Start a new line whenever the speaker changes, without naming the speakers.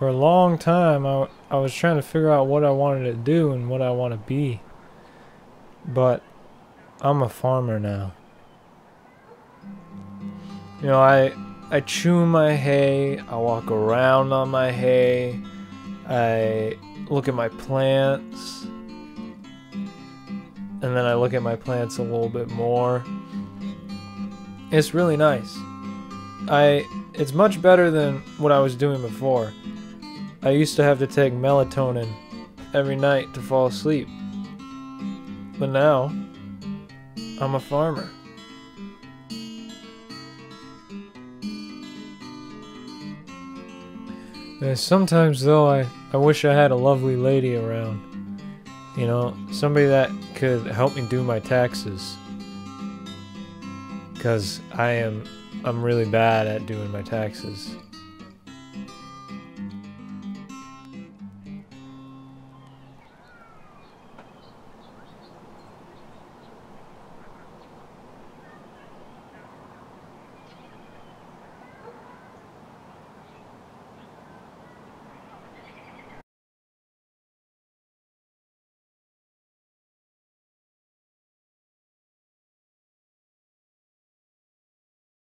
for a long time, I, I was trying to figure out what I wanted to do and what I want to be. But I'm a farmer now. You know, I I chew my hay, I walk around on my hay, I look at my plants, and then I look at my plants a little bit more. It's really nice. I it's much better than what I was doing before. I used to have to take melatonin every night to fall asleep. But now, I'm a farmer. And sometimes, though, I, I wish I had a lovely lady around. You know, somebody that could help me do my taxes. Because I am, I'm really bad at doing my taxes.